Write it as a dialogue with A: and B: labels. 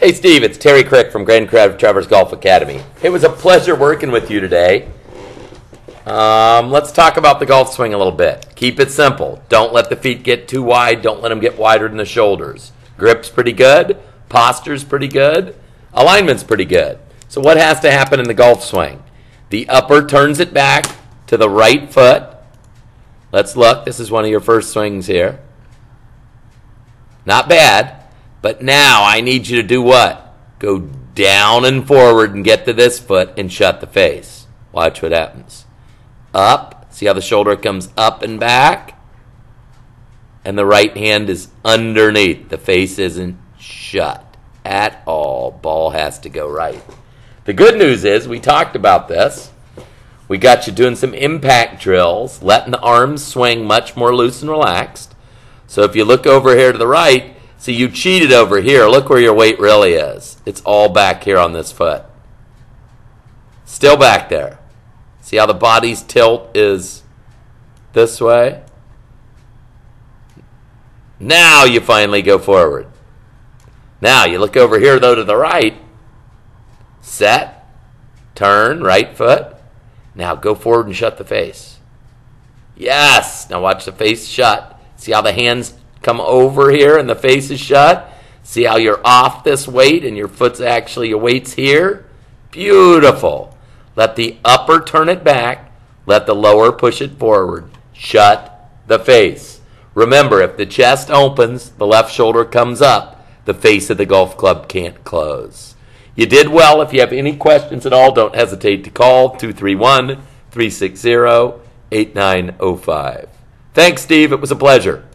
A: Hey, Steve, it's Terry Crick from Grand Traverse Golf Academy. It was a pleasure working with you today. Um, let's talk about the golf swing a little bit. Keep it simple. Don't let the feet get too wide. Don't let them get wider than the shoulders. Grip's pretty good. Posture's pretty good. Alignment's pretty good. So, what has to happen in the golf swing? The upper turns it back to the right foot. Let's look. This is one of your first swings here. Not bad. But now I need you to do what? Go down and forward and get to this foot and shut the face. Watch what happens. Up. See how the shoulder comes up and back? And the right hand is underneath. The face isn't shut at all. Ball has to go right. The good news is we talked about this. We got you doing some impact drills, letting the arms swing much more loose and relaxed. So if you look over here to the right, See, you cheated over here. Look where your weight really is. It's all back here on this foot. Still back there. See how the body's tilt is this way? Now you finally go forward. Now you look over here, though, to the right. Set. Turn, right foot. Now go forward and shut the face. Yes. Now watch the face shut. See how the hands come over here and the face is shut. See how you're off this weight and your foot's actually, your weight's here? Beautiful. Let the upper turn it back. Let the lower push it forward. Shut the face. Remember, if the chest opens, the left shoulder comes up, the face of the golf club can't close. You did well. If you have any questions at all, don't hesitate to call 231 360 8905. Thanks, Steve. It was a pleasure.